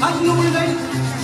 初の問題